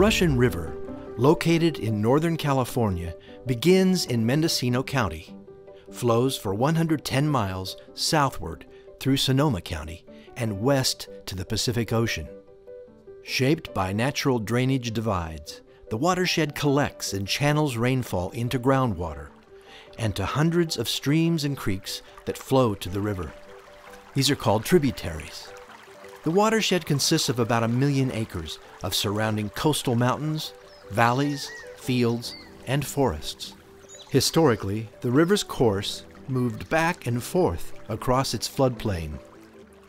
Russian River, located in Northern California, begins in Mendocino County, flows for 110 miles southward through Sonoma County and west to the Pacific Ocean. Shaped by natural drainage divides, the watershed collects and channels rainfall into groundwater and to hundreds of streams and creeks that flow to the river. These are called tributaries. The watershed consists of about a million acres of surrounding coastal mountains, valleys, fields, and forests. Historically, the river's course moved back and forth across its floodplain.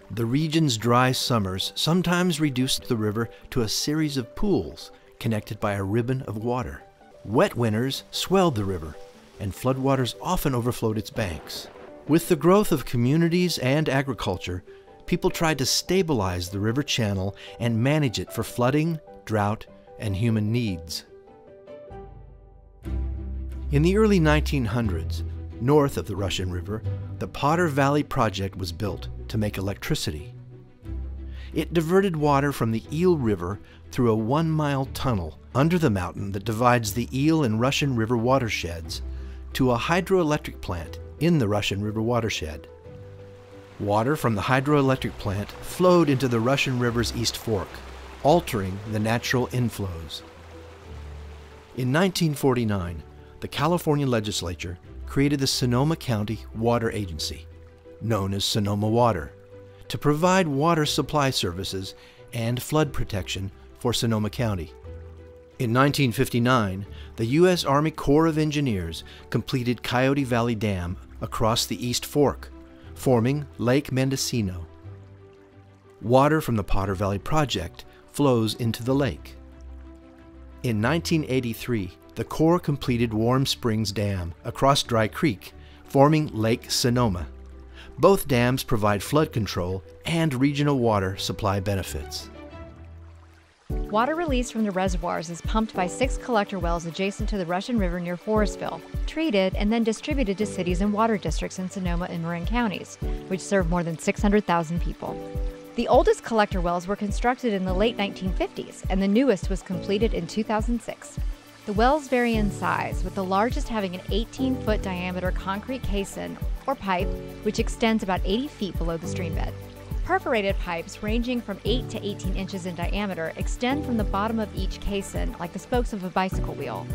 The region's dry summers sometimes reduced the river to a series of pools connected by a ribbon of water. Wet winters swelled the river, and floodwaters often overflowed its banks. With the growth of communities and agriculture, people tried to stabilize the river channel and manage it for flooding, drought, and human needs. In the early 1900s, north of the Russian River, the Potter Valley Project was built to make electricity. It diverted water from the Eel River through a one mile tunnel under the mountain that divides the Eel and Russian River watersheds to a hydroelectric plant in the Russian River watershed. Water from the hydroelectric plant flowed into the Russian River's East Fork, altering the natural inflows. In 1949, the California legislature created the Sonoma County Water Agency, known as Sonoma Water, to provide water supply services and flood protection for Sonoma County. In 1959, the U.S. Army Corps of Engineers completed Coyote Valley Dam across the East Fork, forming Lake Mendocino. Water from the Potter Valley Project flows into the lake. In 1983, the Corps completed Warm Springs Dam across Dry Creek, forming Lake Sonoma. Both dams provide flood control and regional water supply benefits. Water released from the reservoirs is pumped by six collector wells adjacent to the Russian River near Forestville, treated, and then distributed to cities and water districts in Sonoma and Marin counties, which serve more than 600,000 people. The oldest collector wells were constructed in the late 1950s, and the newest was completed in 2006. The wells vary in size, with the largest having an 18 foot diameter concrete caisson or pipe, which extends about 80 feet below the streambed. Perforated pipes ranging from 8 to 18 inches in diameter extend from the bottom of each caisson like the spokes of a bicycle wheel.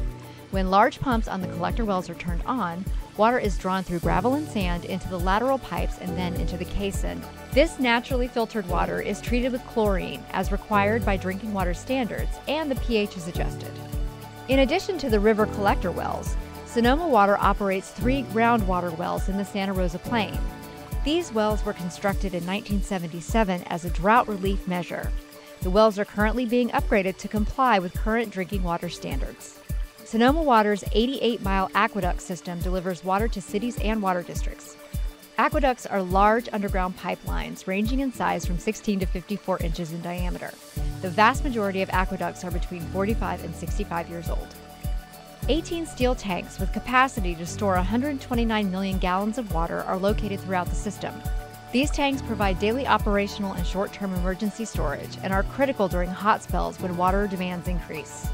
When large pumps on the collector wells are turned on, water is drawn through gravel and sand into the lateral pipes and then into the caisson. This naturally filtered water is treated with chlorine as required by drinking water standards and the pH is adjusted. In addition to the river collector wells, Sonoma Water operates three groundwater wells in the Santa Rosa Plain. These wells were constructed in 1977 as a drought relief measure. The wells are currently being upgraded to comply with current drinking water standards. Sonoma Water's 88 mile aqueduct system delivers water to cities and water districts. Aqueducts are large underground pipelines ranging in size from 16 to 54 inches in diameter. The vast majority of aqueducts are between 45 and 65 years old. 18 steel tanks with capacity to store 129 million gallons of water are located throughout the system. These tanks provide daily operational and short term emergency storage and are critical during hot spells when water demands increase.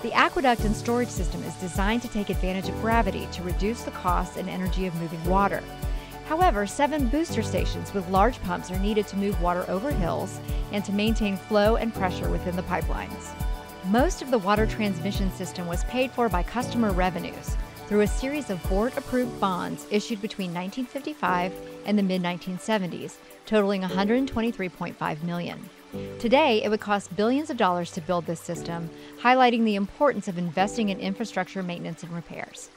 The aqueduct and storage system is designed to take advantage of gravity to reduce the cost and energy of moving water. However, seven booster stations with large pumps are needed to move water over hills and to maintain flow and pressure within the pipelines. Most of the water transmission system was paid for by customer revenues through a series of board approved bonds issued between 1955 and the mid 1970s, totaling 123.5 million. Today, it would cost billions of dollars to build this system, highlighting the importance of investing in infrastructure maintenance and repairs.